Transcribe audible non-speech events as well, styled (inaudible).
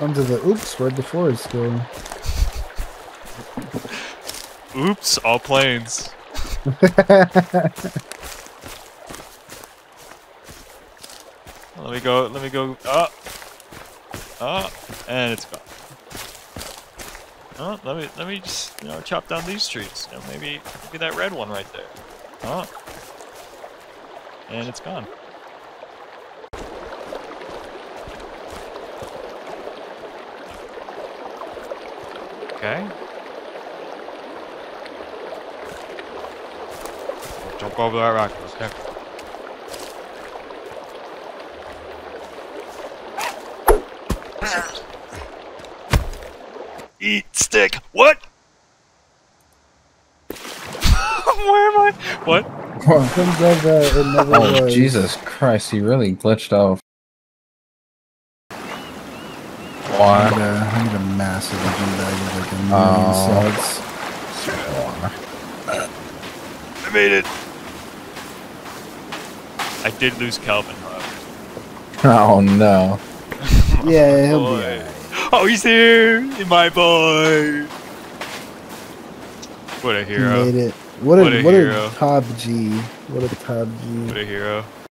Onto the oops, where'd the forest go? Oops, all plains. (laughs) Let me go, let me go, up. Up, and it's gone. Oh, let me, let me just, you know, chop down these trees. You know, maybe, maybe that red one right there. Oh. And it's gone. Okay. Jump over that rock. Okay. Eat stick. What? (laughs) Where am I? What? Comes (laughs) of, it never Oh, was. Jesus Christ, he really glitched out. I Why? need a, I need a massive engine bag with like a million Oh. subs. I made it. I did lose Kelvin, however. Oh no. (laughs) Yeah, oh, he'll Boy. be alright. Oh, he's here! My boy! What a He hero. made it. What a, What a what hero. a top G. What a top G. What a hero.